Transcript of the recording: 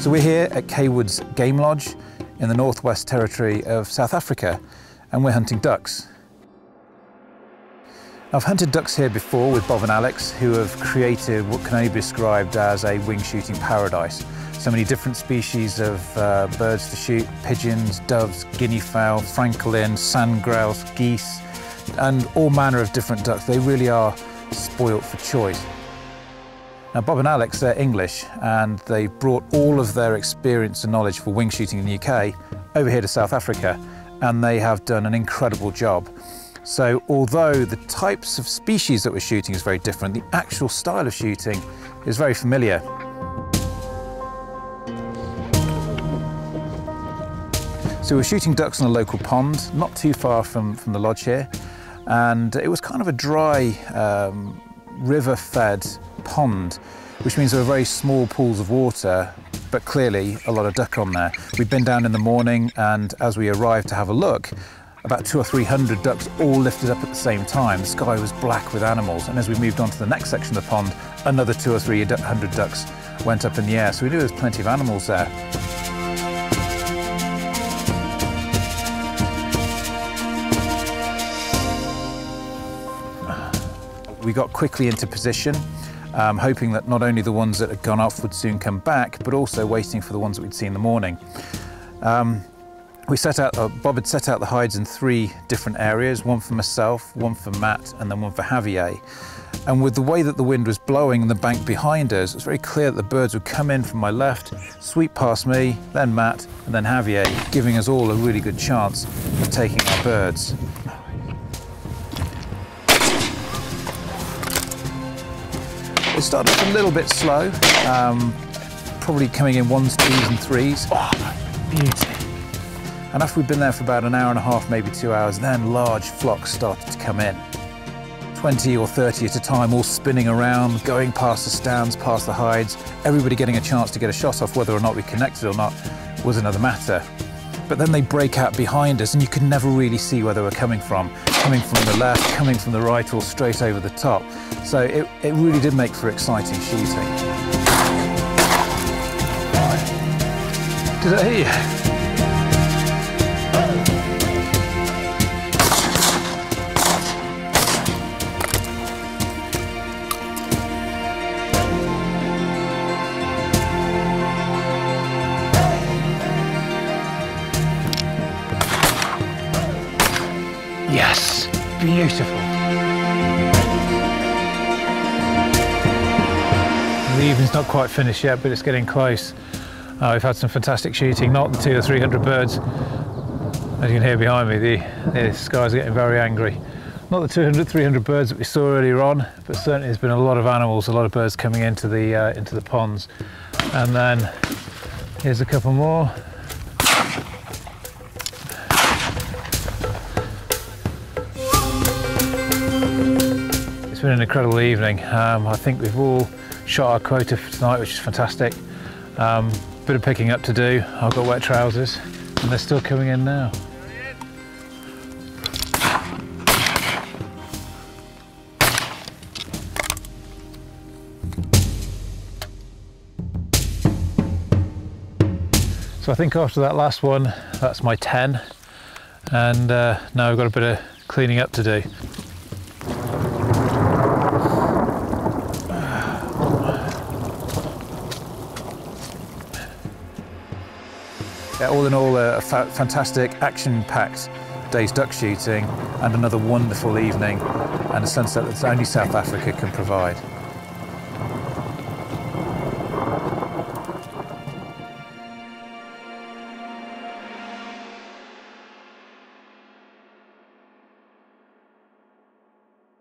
So we're here at Cawood's Game Lodge in the Northwest Territory of South Africa and we're hunting ducks. I've hunted ducks here before with Bob and Alex who have created what can only be described as a wing shooting paradise. So many different species of uh, birds to shoot, pigeons, doves, guinea fowl, francolin, sand grouse, geese, and all manner of different ducks. They really are spoilt for choice. Now, Bob and Alex, they're English, and they brought all of their experience and knowledge for wing shooting in the UK over here to South Africa, and they have done an incredible job. So although the types of species that we're shooting is very different, the actual style of shooting is very familiar. So we're shooting ducks on a local pond, not too far from, from the lodge here, and it was kind of a dry, um, river-fed pond, which means there are very small pools of water, but clearly a lot of duck on there. We'd been down in the morning and as we arrived to have a look, about two or three hundred ducks all lifted up at the same time. The sky was black with animals. And as we moved on to the next section of the pond, another two or three hundred ducks went up in the air. So we knew there was plenty of animals there. We got quickly into position um, hoping that not only the ones that had gone off would soon come back, but also waiting for the ones that we'd see in the morning. Um, we set out, uh, Bob had set out the hides in three different areas, one for myself, one for Matt, and then one for Javier. And with the way that the wind was blowing and the bank behind us, it was very clear that the birds would come in from my left, sweep past me, then Matt, and then Javier, giving us all a really good chance of taking our birds. It started off a little bit slow, um, probably coming in ones, twos and threes. Oh, beauty. And after we'd been there for about an hour and a half, maybe two hours, then large flocks started to come in. 20 or 30 at a time, all spinning around, going past the stands, past the hides, everybody getting a chance to get a shot off, whether or not we connected or not was another matter. But then they break out behind us and you can never really see where they were coming from. Coming from the left, coming from the right, or straight over the top. So it, it really did make for exciting shooting. Did I hear you? Yes, beautiful. The evening's not quite finished yet, but it's getting close. Uh, we've had some fantastic shooting, not the two or 300 birds. As you can hear behind me, the, the sky's getting very angry. Not the 200, 300 birds that we saw earlier on, but certainly there's been a lot of animals, a lot of birds coming into the, uh, into the ponds. And then here's a couple more. It's been an incredible evening. Um, I think we've all shot our quota for tonight, which is fantastic. Um, bit of picking up to do. I've got wet trousers and they're still coming in now. So I think after that last one, that's my 10. And uh, now I've got a bit of cleaning up to do. Uh, all in all, a fa fantastic, action-packed day's duck shooting and another wonderful evening and a sunset that only South Africa can provide.